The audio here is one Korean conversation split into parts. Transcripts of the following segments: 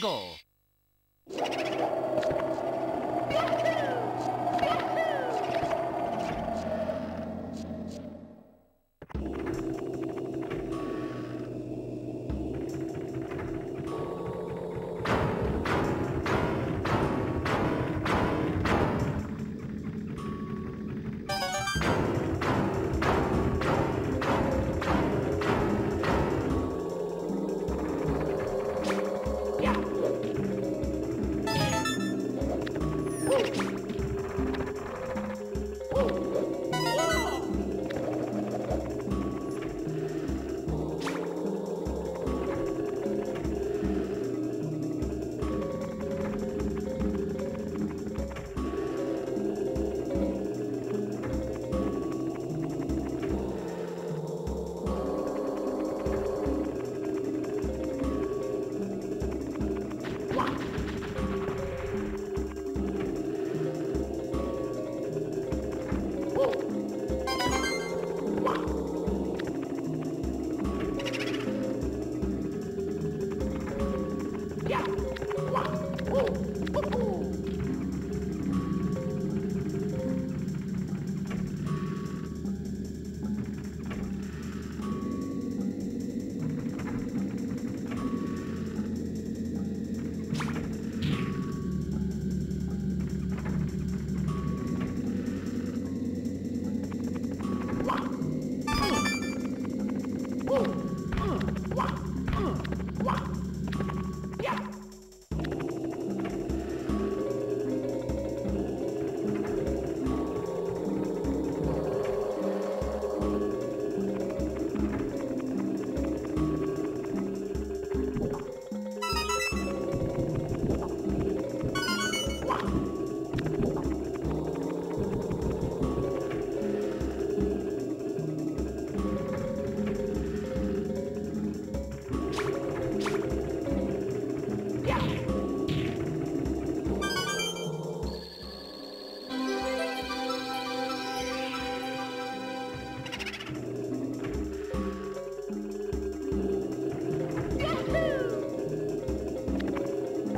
Wiggle. 고.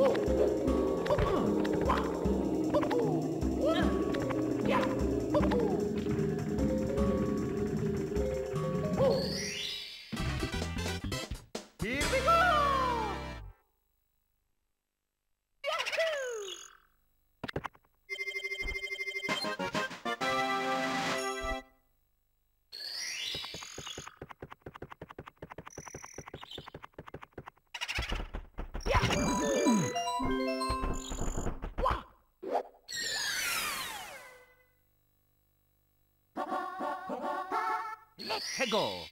Whoa. Eagle.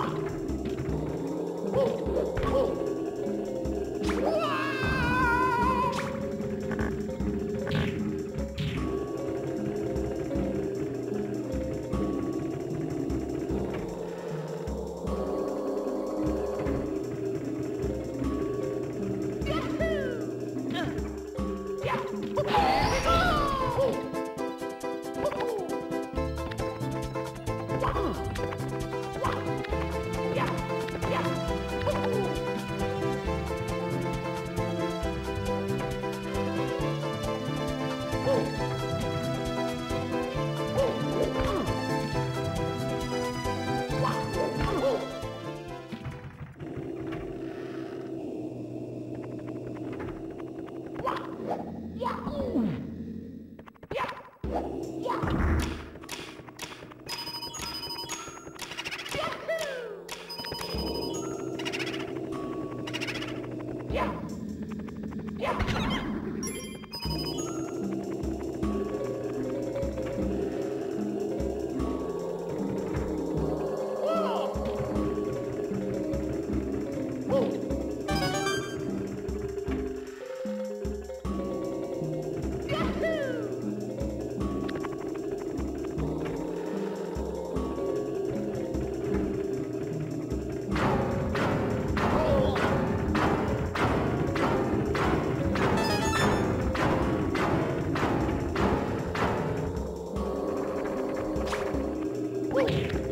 Oh! Yeah. Whoa.